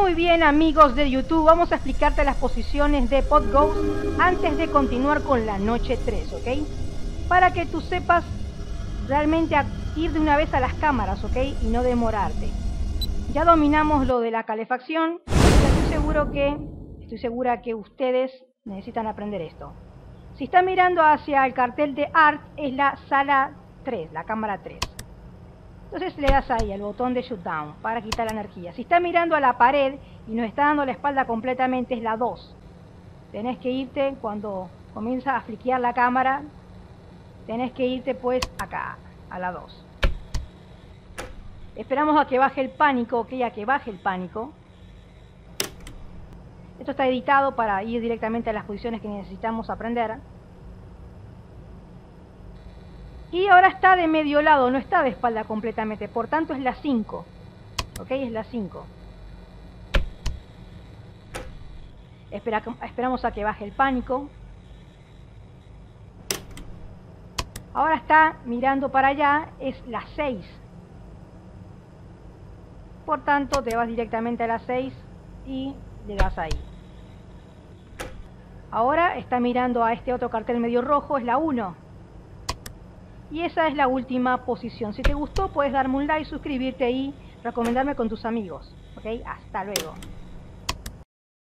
Muy bien amigos de YouTube, vamos a explicarte las posiciones de PodGhost antes de continuar con la noche 3, ¿ok? Para que tú sepas realmente ir de una vez a las cámaras, ¿ok? Y no demorarte. Ya dominamos lo de la calefacción, estoy seguro que, estoy segura que ustedes necesitan aprender esto. Si está mirando hacia el cartel de Art, es la sala 3, la cámara 3. Entonces le das ahí al botón de shutdown para quitar la energía. Si está mirando a la pared y no está dando la espalda completamente es la 2. Tenés que irte cuando comienza a fliquear la cámara. Tenés que irte pues acá, a la 2. Esperamos a que baje el pánico, ok, a que baje el pánico. Esto está editado para ir directamente a las posiciones que necesitamos aprender. Y ahora está de medio lado, no está de espalda completamente, por tanto es la 5. ¿Ok? Es la 5. Espera, esperamos a que baje el pánico. Ahora está mirando para allá, es la 6. Por tanto, te vas directamente a la 6 y le das ahí. Ahora está mirando a este otro cartel medio rojo, es la 1. Y esa es la última posición. Si te gustó, puedes darme un like, suscribirte y recomendarme con tus amigos. ¿Ok? Hasta luego.